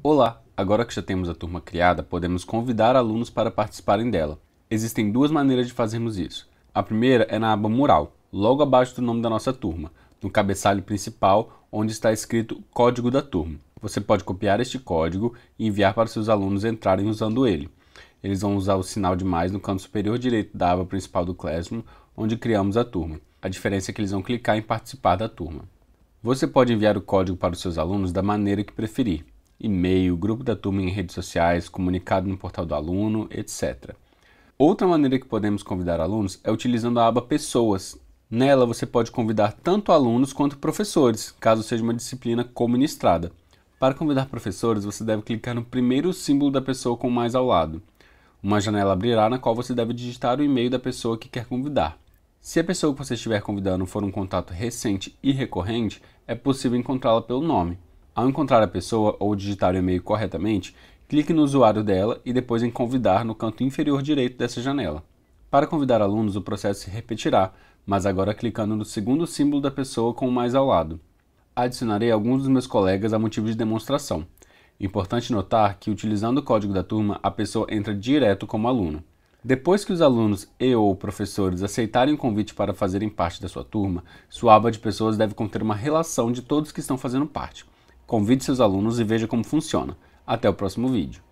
Olá! Agora que já temos a turma criada, podemos convidar alunos para participarem dela. Existem duas maneiras de fazermos isso. A primeira é na aba Mural, logo abaixo do nome da nossa turma, no cabeçalho principal, onde está escrito Código da Turma. Você pode copiar este código e enviar para seus alunos entrarem usando ele. Eles vão usar o sinal de mais no canto superior direito da aba principal do Classroom, onde criamos a turma. A diferença é que eles vão clicar em participar da turma. Você pode enviar o código para os seus alunos da maneira que preferir e-mail, grupo da turma em redes sociais, comunicado no portal do aluno, etc. Outra maneira que podemos convidar alunos é utilizando a aba Pessoas. Nela você pode convidar tanto alunos quanto professores, caso seja uma disciplina co-ministrada. Para convidar professores, você deve clicar no primeiro símbolo da pessoa com mais ao lado. Uma janela abrirá na qual você deve digitar o e-mail da pessoa que quer convidar. Se a pessoa que você estiver convidando for um contato recente e recorrente, é possível encontrá-la pelo nome. Ao encontrar a pessoa ou digitar o e-mail corretamente, clique no usuário dela e depois em Convidar no canto inferior direito dessa janela. Para convidar alunos, o processo se repetirá, mas agora clicando no segundo símbolo da pessoa com o mais ao lado. Adicionarei alguns dos meus colegas a motivo de demonstração. Importante notar que, utilizando o código da turma, a pessoa entra direto como aluno. Depois que os alunos e ou professores aceitarem o convite para fazerem parte da sua turma, sua aba de pessoas deve conter uma relação de todos que estão fazendo parte. Convide seus alunos e veja como funciona. Até o próximo vídeo.